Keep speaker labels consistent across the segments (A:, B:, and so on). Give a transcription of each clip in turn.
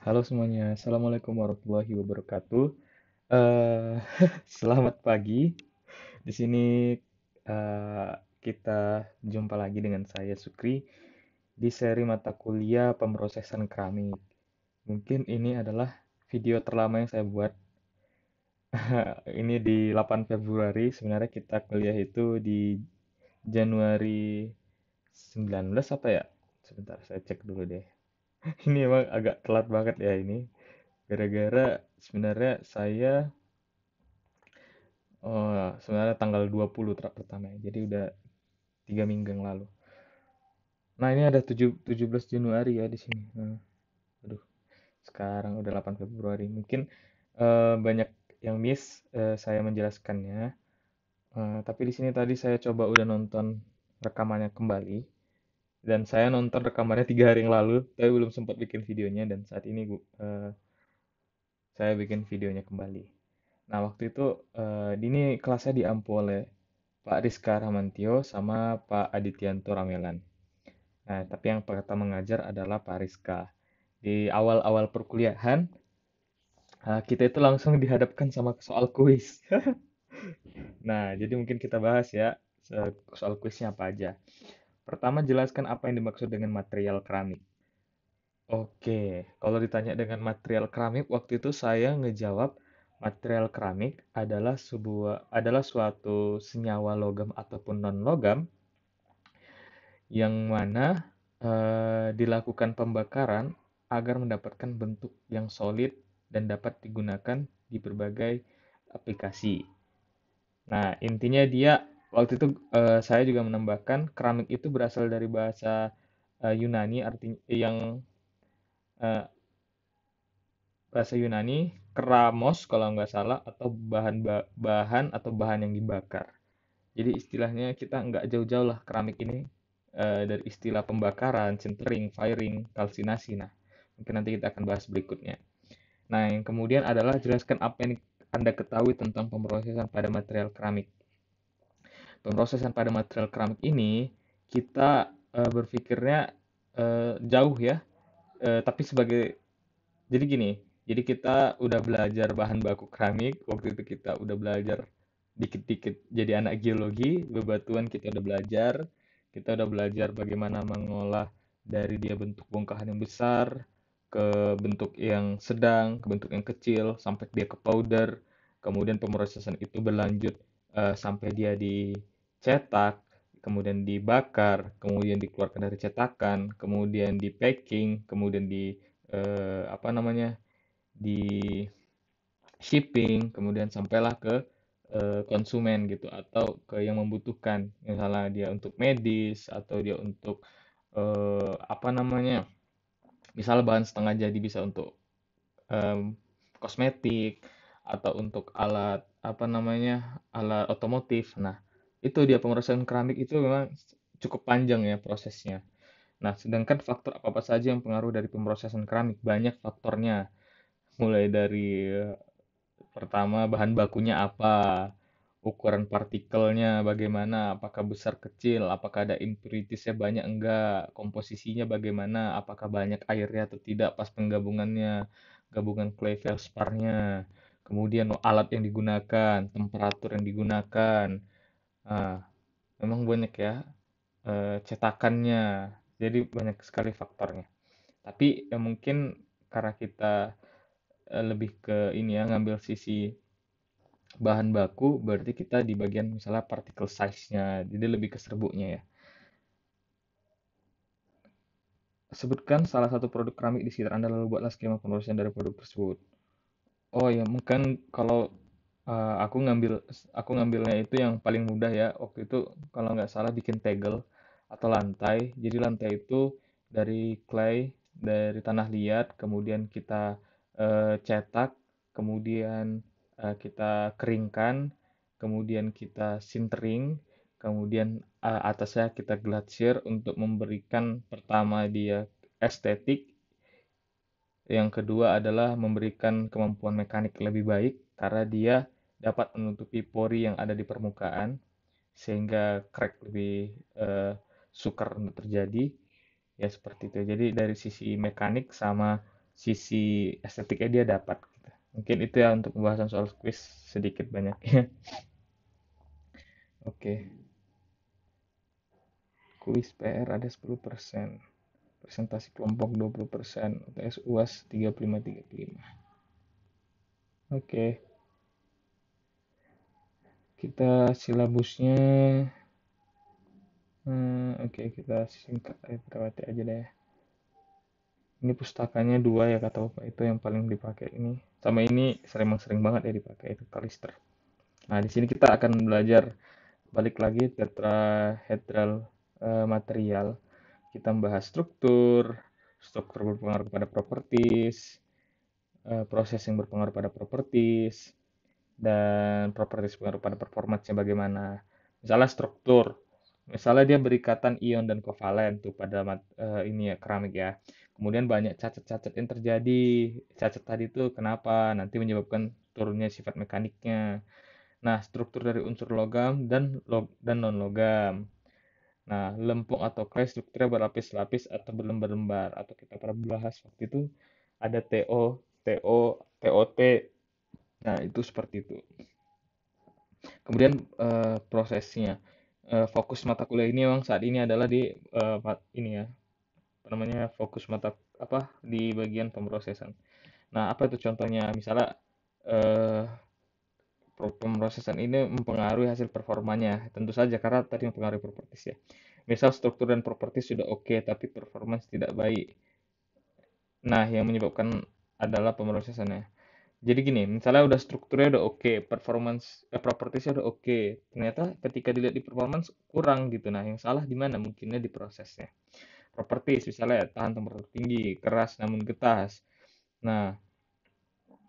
A: Halo semuanya, Assalamualaikum warahmatullahi wabarakatuh. Eh, selamat pagi. Di sini eh, kita jumpa lagi dengan saya Sukri di seri mata kuliah pemrosesan keramik. Mungkin ini adalah video terlama yang saya buat. Ini di 8 Februari, sebenarnya kita kuliah itu di Januari 19 apa ya? Sebentar, saya cek dulu deh. Ini emang agak telat banget ya ini. Gara-gara sebenarnya saya oh, sebenarnya tanggal 20 tra- pertama ya. Jadi udah tiga minggu yang lalu. Nah, ini ada 7, 17 Januari ya di sini. Nah, aduh, sekarang udah 8 Februari. Mungkin eh, banyak yang miss eh, saya menjelaskannya. Eh, tapi di sini tadi saya coba udah nonton rekamannya kembali. Dan saya nonton rekamannya tiga hari yang lalu, tapi belum sempat bikin videonya. Dan saat ini gu- eh, saya bikin videonya kembali. Nah, waktu itu eh, ini kelasnya diampu oleh Pak Rizka Rahmantio sama Pak Adityanto Ramelan. Nah, tapi yang pertama mengajar adalah Pak Rizka. Di awal-awal perkuliahan, eh, kita itu langsung dihadapkan sama soal kuis. Nah, jadi mungkin kita bahas ya soal kuisnya apa aja. Pertama, jelaskan apa yang dimaksud dengan material keramik. Oke, kalau ditanya dengan material keramik, waktu itu saya ngejawab material keramik adalah sebuah adalah suatu senyawa logam ataupun non logam yang mana eh, dilakukan pembakaran agar mendapatkan bentuk yang solid dan dapat digunakan di berbagai aplikasi. Nah, intinya dia waktu itu eh, saya juga menambahkan keramik itu berasal dari bahasa eh, Yunani artinya yang eh, bahasa Yunani keramos kalau nggak salah atau bahan ba- bahan atau bahan yang dibakar. Jadi istilahnya kita nggak jauh-jauh lah keramik ini eh, dari istilah pembakaran, sintering, firing, kalsinasi. Nah, mungkin nanti kita akan bahas berikutnya. Nah, yang kemudian adalah jelaskan apa yang Anda ketahui tentang pemrosesan pada material keramik. Pemrosesan pada material keramik ini kita eh, berpikirnya eh, jauh ya, Eh, tapi sebagai jadi gini, jadi kita udah belajar bahan baku keramik, waktu itu kita udah belajar dikit-dikit jadi anak geologi, bebatuan kita udah belajar, kita udah belajar bagaimana mengolah dari dia bentuk bongkahan yang besar, ke bentuk yang sedang, ke bentuk yang kecil, sampai dia ke powder, kemudian pemrosesan itu berlanjut eh, sampai dia dicetak, kemudian dibakar, kemudian dikeluarkan dari cetakan, kemudian di packing, kemudian di eh, apa namanya di shipping, kemudian sampailah ke eh, konsumen gitu atau ke yang membutuhkan, misalnya dia untuk medis atau dia untuk eh, apa namanya, misal bahan setengah jadi bisa untuk em, kosmetik atau untuk alat apa namanya alat otomotif. Nah, itu dia pemrosesan keramik itu memang cukup panjang ya prosesnya. Nah, sedangkan faktor apa-apa saja yang pengaruh dari pemrosesan keramik banyak faktornya, mulai dari eh, pertama bahan bakunya apa, ukuran partikelnya bagaimana, apakah besar kecil, apakah ada impuritiesnya banyak enggak, komposisinya bagaimana, apakah banyak airnya atau tidak pas penggabungannya, gabungan clay feldspar-nya, kemudian alat yang digunakan, temperatur yang digunakan. Nah, memang banyak ya eh, cetakannya, jadi banyak sekali faktornya. Tapi ya mungkin karena kita eh, lebih ke ini ya ngambil sisi bahan baku berarti kita di bagian misalnya particle size-nya jadi lebih ke serbuknya ya sebutkan salah satu produk keramik di sekitar Anda lalu buatlah skema penulisan dari produk tersebut oh ya mungkin kalau uh, aku ngambil aku ngambilnya itu yang paling mudah ya. Waktu itu kalau nggak salah bikin tegel atau lantai. Jadi lantai itu dari clay dari tanah liat kemudian kita uh, cetak kemudian uh, kita keringkan kemudian kita sintering kemudian uh, atasnya kita glacier untuk memberikan pertama dia estetik yang kedua adalah memberikan kemampuan mekanik lebih baik karena dia dapat menutupi pori yang ada di permukaan sehingga crack lebih uh, sukar untuk terjadi ya seperti itu. Jadi dari sisi mekanik sama sisi estetiknya dia dapat gitu. Mungkin itu ya untuk pembahasan soal quiz sedikit banyaknya. Oke. Kuis PR ada 10%. Presentasi kelompok 20%. UTS UAS 35-35. Oke. Kita silabusnya hmm, oke kita singkat aja aja deh. Ini pustakanya dua ya kata Bapak itu yang paling dipakai ini. Sama ini sering sering banget ya dipakai itu Kalister. Nah, di sini kita akan belajar balik lagi tetrahedral uh, material. Kita membahas struktur, struktur berpengaruh pada properties, uh, proses yang berpengaruh pada properties, dan properties berpengaruh pada performance bagaimana. Misalnya struktur, misalnya dia berikatan ion dan kovalen tuh pada uh, ini ya keramik ya. Kemudian banyak cacat-cacat yang terjadi. Cacat tadi itu kenapa? Nanti menyebabkan turunnya sifat mekaniknya. Nah, struktur dari unsur logam dan log dan non logam. Nah, lempung atau clay strukturnya berlapis-lapis atau berlembar-lembar atau kita pernah bahas waktu itu ada TO, TO, TOT. Nah, itu seperti itu. Kemudian uh, prosesnya. Uh, fokus mata kuliah ini memang saat ini adalah di uh, ini ya. Apa namanya? Fokus mata apa di bagian pemrosesan. Nah, apa itu contohnya? Misalnya uh, pemrosesan ini mempengaruhi hasil performanya. Tentu saja karena tadi mempengaruhi properties ya. Misal struktur dan properties sudah oke okay, tapi performance tidak baik. Nah, yang menyebabkan adalah pemrosesannya. Jadi gini, misalnya udah strukturnya udah oke, okay, performance eh, propertiesnya udah oke. Okay. Ternyata ketika dilihat di performance kurang gitu. Nah, yang salah di mana? Mungkinnya di prosesnya. Properties misalnya tahan temperatur tinggi, keras namun getas. Nah,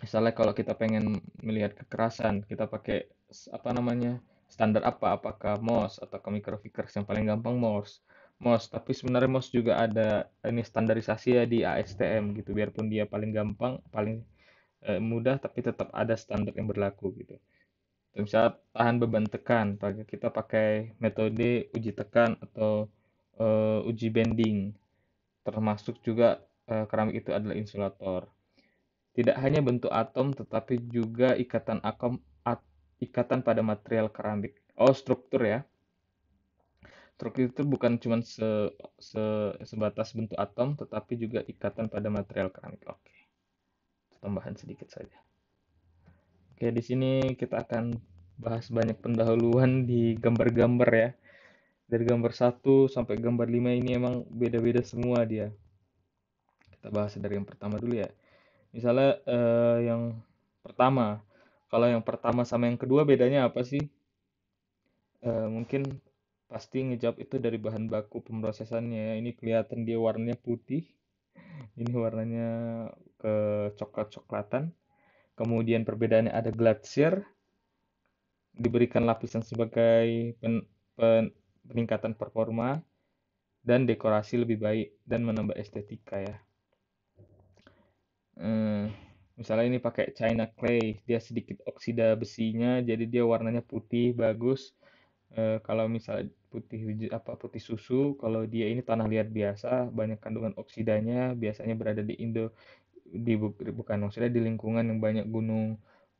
A: misalnya kalau kita pengen melihat kekerasan kita pakai apa namanya standar apa? Apakah MOS atau ke microfikers yang paling gampang? MOS MOS tapi sebenarnya MOS juga ada ini standarisasi ya di ASTM gitu. Biarpun dia paling gampang paling eh, mudah tapi tetap ada standar yang berlaku gitu. Misalnya tahan beban tekan. Kita pakai metode uji tekan atau uh, uji bending. Termasuk juga uh, keramik itu adalah insulator tidak hanya bentuk atom, tetapi juga ikatan atom, at, ikatan pada material keramik. Oh, struktur ya. Struktur itu bukan cuma se, se, sebatas bentuk atom, tetapi juga ikatan pada material keramik. Oke. Tambahan sedikit saja. Oke, di sini kita akan bahas banyak pendahuluan di gambar-gambar ya. Dari gambar 1 sampai gambar 5 ini emang beda-beda semua dia. Kita bahas dari yang pertama dulu ya misalnya uh, yang pertama. Kalau yang pertama sama yang kedua bedanya apa sih? Uh, mungkin pasti ngejawab itu dari bahan baku pemrosesannya. Ini kelihatan dia warnanya putih. Ini warnanya ke coklat coklatan kemudian perbedaannya ada glacier diberikan lapisan sebagai pen, pen, peningkatan performa dan dekorasi lebih baik dan menambah estetika ya Hmm, misalnya ini pakai China clay, dia sedikit oksida besinya, jadi dia warnanya putih bagus. E, kalau misalnya putih apa putih susu, kalau dia ini tanah liat biasa, banyak kandungan oksidanya, biasanya berada di Indo di bukan maksudnya di lingkungan yang banyak gunung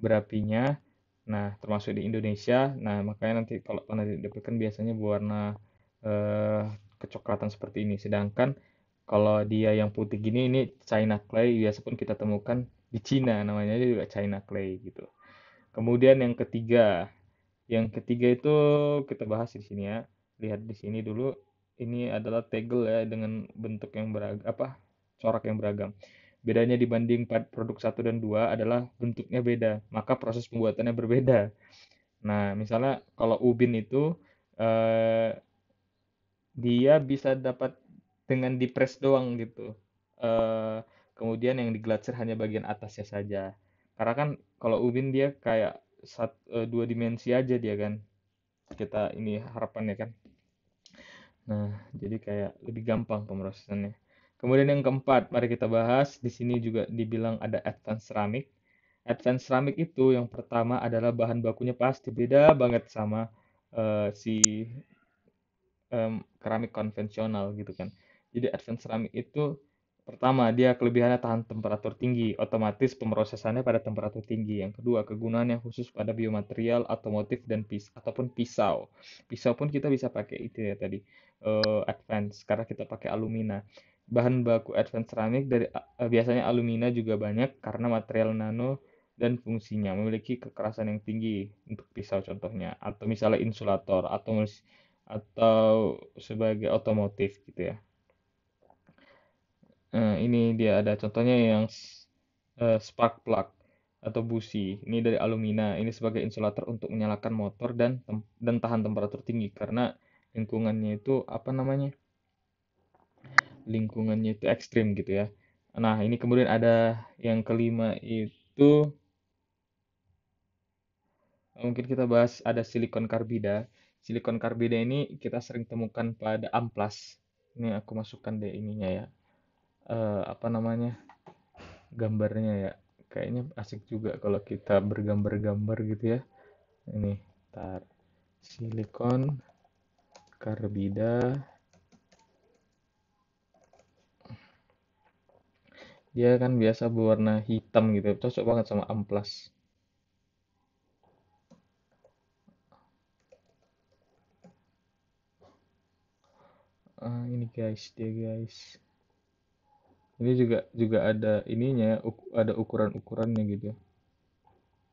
A: berapinya. Nah, termasuk di Indonesia. Nah, makanya nanti kalau tanah liat biasanya berwarna eh, kecoklatan seperti ini. Sedangkan kalau dia yang putih gini ini China clay biasa pun kita temukan di Cina namanya juga China clay gitu. Kemudian yang ketiga, yang ketiga itu kita bahas di sini ya. Lihat di sini dulu. Ini adalah tegel ya dengan bentuk yang beragam apa? corak yang beragam. Bedanya dibanding produk 1 dan 2 adalah bentuknya beda, maka proses pembuatannya berbeda. Nah, misalnya kalau ubin itu eh, dia bisa dapat dengan di press doang gitu. Uh, kemudian yang di glacier hanya bagian atasnya saja. Karena kan kalau ubin dia kayak sat, uh, dua dimensi aja dia kan. Kita ini harapannya kan. Nah, jadi kayak lebih gampang pemrosesannya. Kemudian yang keempat, mari kita bahas. Di sini juga dibilang ada advanced ceramic. Advanced ceramic itu yang pertama adalah bahan bakunya pasti beda banget sama uh, si um, keramik konvensional gitu kan. Jadi advance ceramic itu Pertama, dia kelebihannya tahan temperatur tinggi, otomatis pemrosesannya pada temperatur tinggi. Yang kedua, kegunaan yang khusus pada biomaterial, otomotif dan pis ataupun pisau. Pisau pun kita bisa pakai itu ya tadi uh, advance karena kita pakai alumina. Bahan baku advance ceramic dari uh, biasanya alumina juga banyak karena material nano dan fungsinya memiliki kekerasan yang tinggi untuk pisau contohnya atau misalnya insulator atau atau sebagai otomotif gitu ya. Nah, ini dia ada contohnya yang uh, spark plug atau busi. Ini dari alumina. Ini sebagai insulator untuk menyalakan motor dan dan tahan temperatur tinggi karena lingkungannya itu apa namanya? Lingkungannya itu ekstrim gitu ya. Nah, ini kemudian ada yang kelima itu mungkin kita bahas ada silikon karbida. Silikon karbida ini kita sering temukan pada amplas. Ini aku masukkan deh ininya ya uh, apa namanya gambarnya ya. Kayaknya asik juga kalau kita bergambar-gambar gitu ya. Ini tar. Silikon karbida. Dia kan biasa berwarna hitam gitu cocok banget sama amplas. Uh, ini guys dia guys ini juga juga ada ininya ada ukuran-ukurannya gitu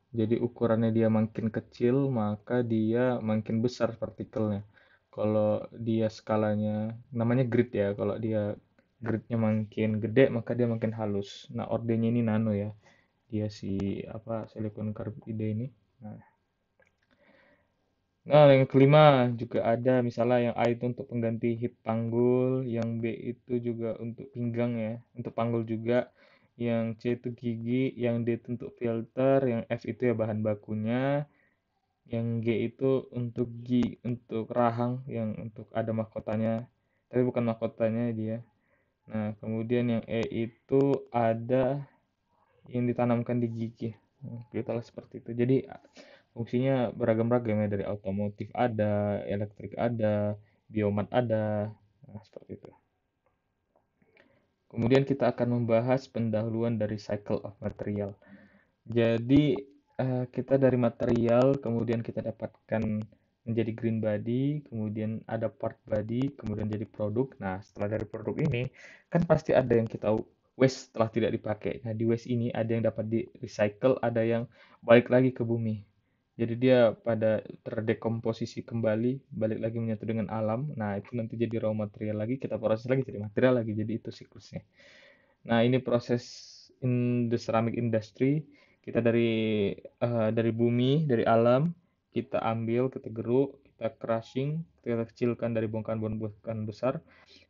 A: jadi ukurannya dia makin kecil maka dia makin besar partikelnya. Kalau dia skalanya namanya grid ya kalau dia gridnya makin gede maka dia makin halus. Nah ordenya ini nano ya dia si apa silikon karbida ini. Nah Nah, yang kelima juga ada misalnya yang A itu untuk pengganti hip panggul, yang B itu juga untuk pinggang ya, untuk panggul juga, yang C itu gigi, yang D itu untuk filter, yang F itu ya bahan bakunya, yang G itu untuk G untuk rahang yang untuk ada mahkotanya, tapi bukan mahkotanya dia. Nah, kemudian yang E itu ada yang ditanamkan di gigi. Kita seperti itu. Jadi fungsinya beragam-ragam ya dari otomotif ada, elektrik ada, biomat ada, nah, seperti itu. Kemudian kita akan membahas pendahuluan dari cycle of material. Jadi uh, kita dari material, kemudian kita dapatkan menjadi green body, kemudian ada part body, kemudian jadi produk. Nah, setelah dari produk ini, kan pasti ada yang kita waste setelah tidak dipakai. Nah, di waste ini ada yang dapat di recycle, ada yang balik lagi ke bumi. Jadi dia pada terdekomposisi kembali, balik lagi menyatu dengan alam. Nah, itu nanti jadi raw material lagi, kita proses lagi jadi material lagi. Jadi itu siklusnya. Nah, ini proses in the ceramic industry. Kita dari uh, dari bumi, dari alam, kita ambil, kita geruk, kita crushing, kita kecilkan dari bongkahan-bongkahan besar,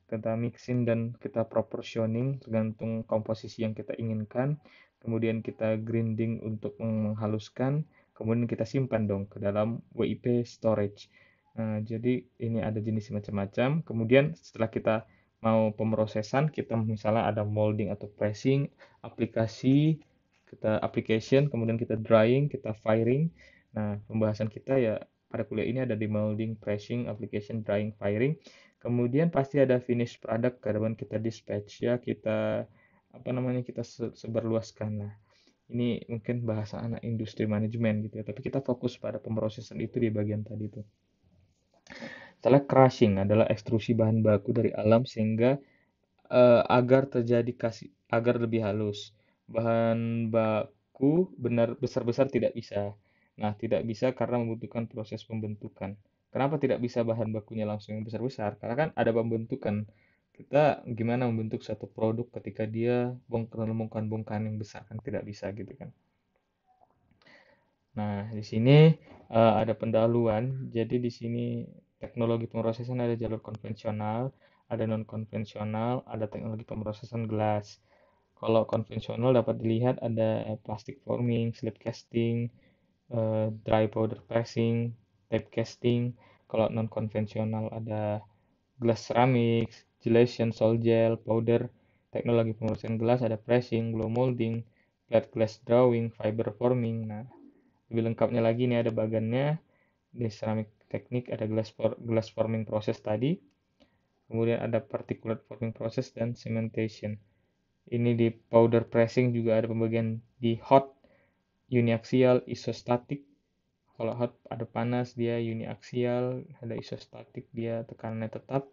A: kita mixing dan kita proportioning tergantung komposisi yang kita inginkan. Kemudian kita grinding untuk menghaluskan kemudian kita simpan dong ke dalam WIP storage. Nah, jadi ini ada jenis macam-macam. Kemudian setelah kita mau pemrosesan, kita misalnya ada molding atau pressing, aplikasi, kita application, kemudian kita drying, kita firing. Nah, pembahasan kita ya pada kuliah ini ada di molding, pressing, application, drying, firing. Kemudian pasti ada finish product, kemudian kita dispatch ya, kita apa namanya kita sebarluaskan. Nah, ini mungkin bahasa anak industri manajemen gitu ya tapi kita fokus pada pemrosesan itu di bagian tadi itu setelah crushing adalah ekstrusi bahan baku dari alam sehingga uh, agar terjadi kasih agar lebih halus. Bahan baku benar besar-besar tidak bisa. Nah tidak bisa karena membutuhkan proses pembentukan. Kenapa tidak bisa bahan bakunya langsung yang besar-besar? Karena kan ada pembentukan kita gimana membentuk satu produk ketika dia bongkahan-bongkahan yang besar kan tidak bisa gitu kan. Nah, di sini uh, ada pendahuluan. Jadi di sini teknologi pemrosesan ada jalur konvensional, ada non konvensional, ada teknologi pemrosesan gelas. Kalau konvensional dapat dilihat ada plastic forming, slip casting, uh, dry powder pressing, tape casting. Kalau non konvensional ada glass ceramics, gelation, sol gel, powder, teknologi pemrosesan gelas, ada pressing, blow molding, flat glass drawing, fiber forming. Nah, lebih lengkapnya lagi ini ada bagannya di ceramic teknik ada glass for, glass forming proses tadi. Kemudian ada particulate forming process dan cementation. ini di powder pressing juga ada pembagian di hot uniaxial isostatik kalau hot ada panas dia uniaxial ada isostatik dia tekanannya tetap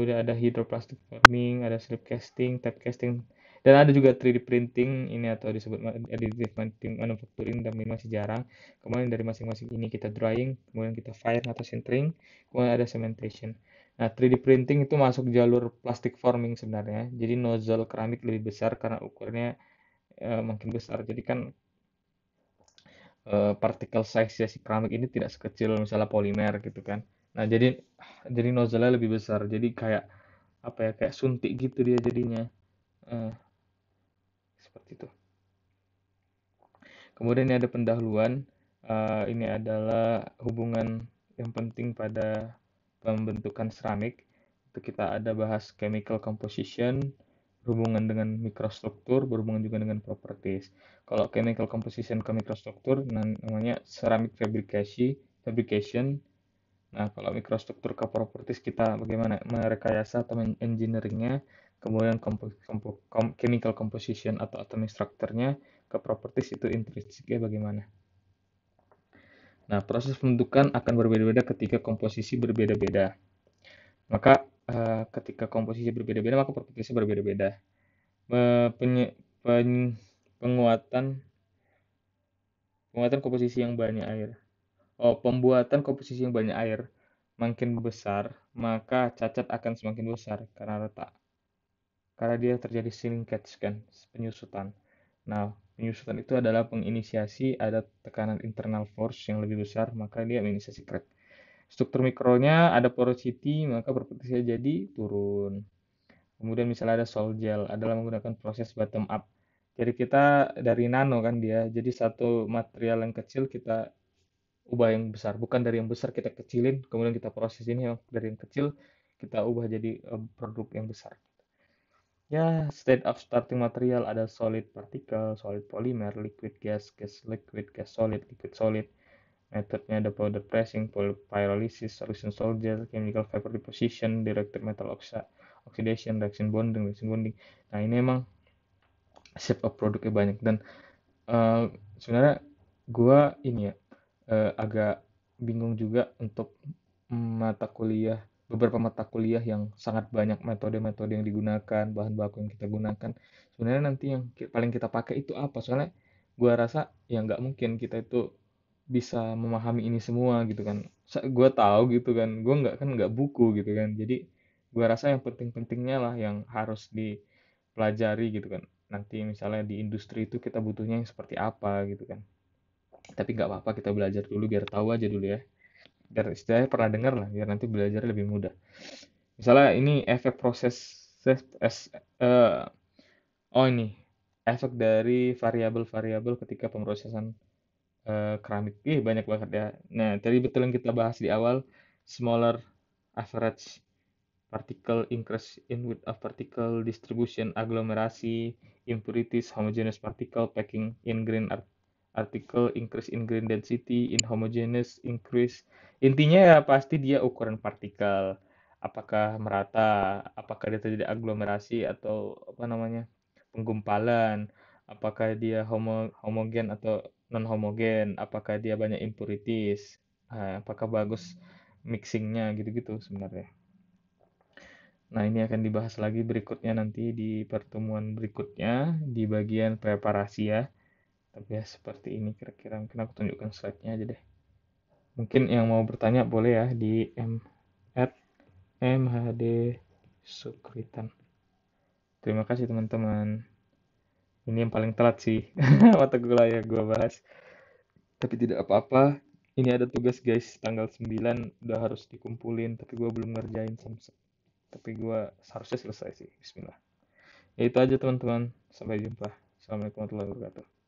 A: udah ada hydroplastic forming ada slip casting tap casting dan ada juga 3D printing ini atau disebut additive manufacturing tapi masih jarang. Kemudian dari masing-masing ini kita drying kemudian kita fire atau sintering kemudian ada cementation. Nah 3D printing itu masuk jalur plastic forming sebenarnya jadi nozzle keramik lebih besar karena ukurannya uh, makin besar. Jadi kan uh, particle size si keramik ini tidak sekecil misalnya polimer gitu kan nah jadi jadi nozzle-nya lebih besar jadi kayak apa ya kayak suntik gitu dia jadinya uh, seperti itu. Kemudian ini ada pendahuluan. Uh, ini adalah hubungan yang penting pada pembentukan seramik. Itu kita ada bahas chemical composition, berhubungan dengan mikrostruktur, berhubungan juga dengan properties. Kalau chemical composition ke mikrostruktur, namanya ceramic fabrication, fabrication. Nah, kalau mikrostruktur ke properties kita bagaimana merekayasa atau engineeringnya kemudian kompo, kompo, kom, chemical composition atau atomic structure-nya ke properties itu intrinsiknya bagaimana. Nah, proses pembentukan akan berbeda-beda ketika komposisi berbeda-beda. Maka uh, ketika komposisi berbeda-beda, maka propertiesnya berbeda-beda. Pen, penguatan penguatan komposisi yang banyak air. Oh, pembuatan komposisi yang banyak air makin besar, maka cacat akan semakin besar karena letak karena dia terjadi shrinkage kan, penyusutan. Nah, penyusutan itu adalah penginisiasi ada tekanan internal force yang lebih besar, maka dia menginisiasi crack. Struktur mikronya ada porosity, maka propertiesnya jadi turun. Kemudian misalnya ada sol gel, adalah menggunakan proses bottom up. Jadi kita dari nano kan dia, jadi satu material yang kecil kita ubah yang besar, bukan dari yang besar kita kecilin, kemudian kita proses ini yang dari yang kecil kita ubah jadi produk yang besar ya state of starting material ada solid particle, solid polymer, liquid gas, gas liquid, gas solid, liquid solid. Metodenya ada powder pressing, pyrolysis, solution soldier, chemical vapor deposition, directed metal oxide, oxidation, reaction bonding, reaction bonding. Nah ini emang shape of produknya banyak dan uh, sebenarnya gue ini ya uh, agak bingung juga untuk mata kuliah beberapa mata kuliah yang sangat banyak metode-metode yang digunakan, bahan baku yang kita gunakan. Sebenarnya nanti yang paling kita pakai itu apa? Soalnya gue rasa ya nggak mungkin kita itu bisa memahami ini semua gitu kan. Gue tahu gitu kan, gue nggak kan nggak buku gitu kan. Jadi gue rasa yang penting-pentingnya lah yang harus dipelajari gitu kan. Nanti misalnya di industri itu kita butuhnya yang seperti apa gitu kan. Tapi nggak apa-apa kita belajar dulu biar tahu aja dulu ya. Biar istilahnya pernah dengar lah biar nanti belajar lebih mudah. Misalnya ini efek proses es, uh, oh ini efek dari variabel-variabel ketika pemrosesan uh, keramik. Ih banyak banget ya. Nah tadi betul yang kita bahas di awal smaller average particle increase in width of particle distribution agglomerasi impurities homogeneous particle packing in grain article increase in grain density inhomogeneous increase. Intinya ya pasti dia ukuran partikel. Apakah merata apakah dia terjadi aglomerasi atau apa namanya penggumpalan apakah dia homo homogen atau non homogen apakah dia banyak impurities nah, apakah bagus mixingnya gitu-gitu sebenarnya. Nah, ini akan dibahas lagi berikutnya nanti di pertemuan berikutnya di bagian preparasi ya tapi ya seperti ini kira-kira. Mungkin aku tunjukkan slide-nya aja deh. Mungkin yang mau bertanya boleh ya di m at mhd sukritan. Terima kasih teman-teman. Ini yang paling telat sih. Mata kuliah ya gue bahas. Tapi tidak apa-apa. Ini ada tugas guys. Tanggal 9 udah harus dikumpulin tapi gue belum ngerjain samsat tapi gue seharusnya selesai sih. Bismillah. Ya itu aja teman-teman. Sampai jumpa. Assalamualaikum warahmatullahi wabarakatuh